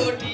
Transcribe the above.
छोटी